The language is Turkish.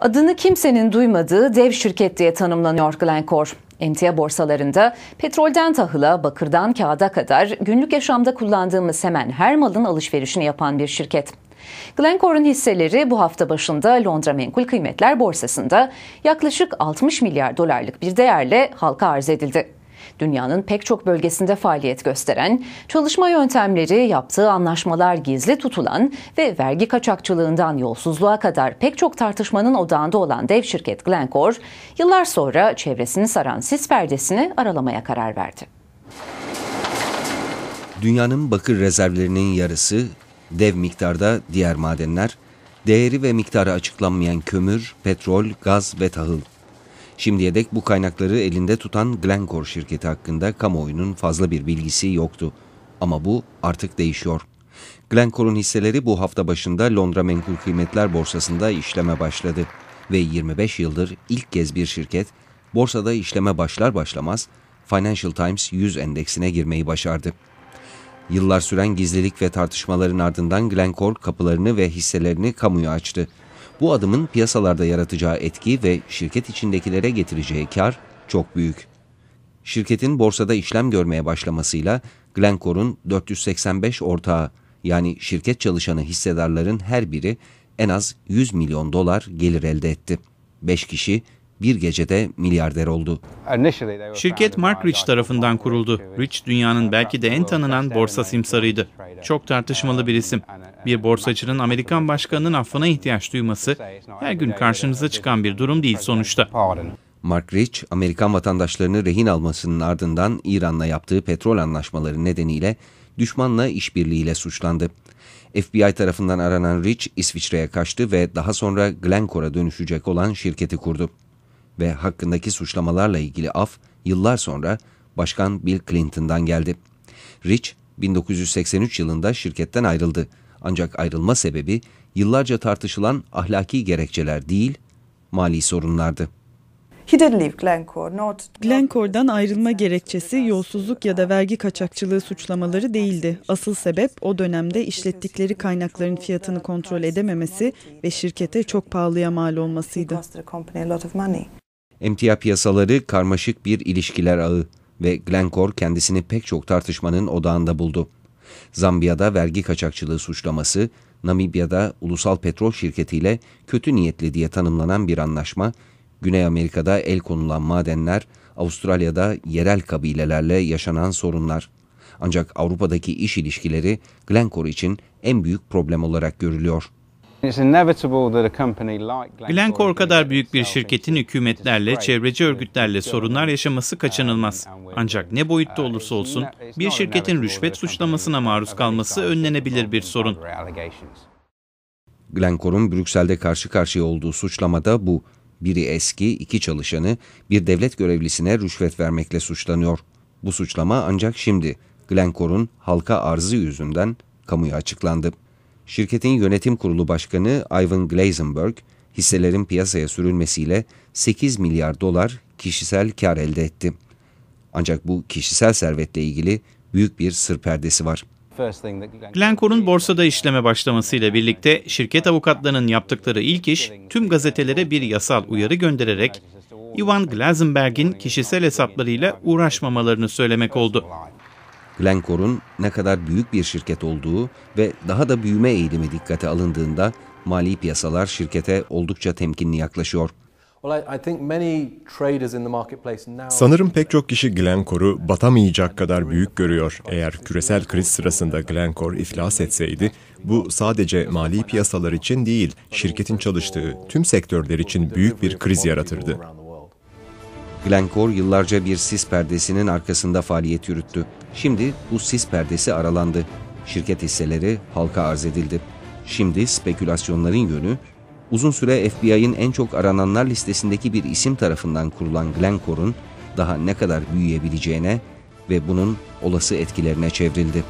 Adını kimsenin duymadığı dev şirket diye tanımlanıyor Glencore. Emtia borsalarında petrolden tahıla, bakırdan kağıda kadar günlük yaşamda kullandığımız hemen her malın alışverişini yapan bir şirket. Glencore'un hisseleri bu hafta başında Londra Menkul Kıymetler Borsası'nda yaklaşık 60 milyar dolarlık bir değerle halka arz edildi dünyanın pek çok bölgesinde faaliyet gösteren, çalışma yöntemleri, yaptığı anlaşmalar gizli tutulan ve vergi kaçakçılığından yolsuzluğa kadar pek çok tartışmanın odağında olan dev şirket Glencore, yıllar sonra çevresini saran sis perdesini aralamaya karar verdi. Dünyanın bakır rezervlerinin yarısı, dev miktarda diğer madenler, değeri ve miktarı açıklanmayan kömür, petrol, gaz ve tahıl. Şimdiye dek bu kaynakları elinde tutan Glencore şirketi hakkında kamuoyunun fazla bir bilgisi yoktu. Ama bu artık değişiyor. Glencore'un hisseleri bu hafta başında Londra Menkul Kıymetler Borsası'nda işleme başladı ve 25 yıldır ilk kez bir şirket borsada işleme başlar başlamaz Financial Times 100 endeksine girmeyi başardı. Yıllar süren gizlilik ve tartışmaların ardından Glencore kapılarını ve hisselerini kamuya açtı. Bu adımın piyasalarda yaratacağı etki ve şirket içindekilere getireceği kar çok büyük. Şirketin borsada işlem görmeye başlamasıyla Glencore'un 485 ortağı yani şirket çalışanı hissedarların her biri en az 100 milyon dolar gelir elde etti. 5 kişi bir gecede milyarder oldu. Şirket Mark Rich tarafından kuruldu. Rich dünyanın belki de en tanınan borsa simsarıydı. Çok tartışmalı bir isim. Bir borsacının Amerikan başkanının affına ihtiyaç duyması her gün karşınıza çıkan bir durum değil sonuçta. Mark Rich, Amerikan vatandaşlarını rehin almasının ardından İran'la yaptığı petrol anlaşmaları nedeniyle düşmanla işbirliğiyle suçlandı. FBI tarafından aranan Rich, İsviçre'ye kaçtı ve daha sonra Glencore'a dönüşecek olan şirketi kurdu ve hakkındaki suçlamalarla ilgili af yıllar sonra Başkan Bill Clinton'dan geldi. Rich 1983 yılında şirketten ayrıldı. Ancak ayrılma sebebi yıllarca tartışılan ahlaki gerekçeler değil, mali sorunlardı. Glencore'dan ayrılma gerekçesi yolsuzluk ya da vergi kaçakçılığı suçlamaları değildi. Asıl sebep o dönemde işlettikleri kaynakların fiyatını kontrol edememesi ve şirkete çok pahalıya mal olmasıydı. Emtia piyasaları karmaşık bir ilişkiler ağı ve Glencore kendisini pek çok tartışmanın odağında buldu. Zambiya'da vergi kaçakçılığı suçlaması, Namibya'da ulusal petrol şirketiyle kötü niyetli diye tanımlanan bir anlaşma, Güney Amerika'da el konulan madenler, Avustralya'da yerel kabilelerle yaşanan sorunlar. Ancak Avrupa'daki iş ilişkileri Glencore için en büyük problem olarak görülüyor. Glencore kadar büyük bir şirketin hükümetlerle, çevreci örgütlerle sorunlar yaşaması kaçınılmaz. Ancak ne boyutta olursa olsun bir şirketin rüşvet suçlamasına maruz kalması önlenebilir bir sorun. Glencore'un Brüksel'de karşı karşıya olduğu suçlamada bu. Biri eski, iki çalışanı bir devlet görevlisine rüşvet vermekle suçlanıyor. Bu suçlama ancak şimdi Glencore'un halka arzı yüzünden kamuya açıklandı. Şirketin yönetim kurulu başkanı Ivan Glazenberg, hisselerin piyasaya sürülmesiyle 8 milyar dolar kişisel kar elde etti. Ancak bu kişisel servetle ilgili büyük bir sır perdesi var. Glencore'un borsada işleme başlamasıyla birlikte şirket avukatlarının yaptıkları ilk iş tüm gazetelere bir yasal uyarı göndererek Ivan Glazenberg'in kişisel hesaplarıyla uğraşmamalarını söylemek oldu. Glencore'un ne kadar büyük bir şirket olduğu ve daha da büyüme eğilimi dikkate alındığında mali piyasalar şirkete oldukça temkinli yaklaşıyor. Sanırım pek çok kişi Glencore'u batamayacak kadar büyük görüyor. Eğer küresel kriz sırasında Glencore iflas etseydi, bu sadece mali piyasalar için değil, şirketin çalıştığı tüm sektörler için büyük bir kriz yaratırdı. Glencore yıllarca bir sis perdesinin arkasında faaliyet yürüttü. Şimdi bu sis perdesi aralandı. Şirket hisseleri halka arz edildi. Şimdi spekülasyonların yönü uzun süre FBI'ın en çok arananlar listesindeki bir isim tarafından kurulan Glencore'un daha ne kadar büyüyebileceğine ve bunun olası etkilerine çevrildi.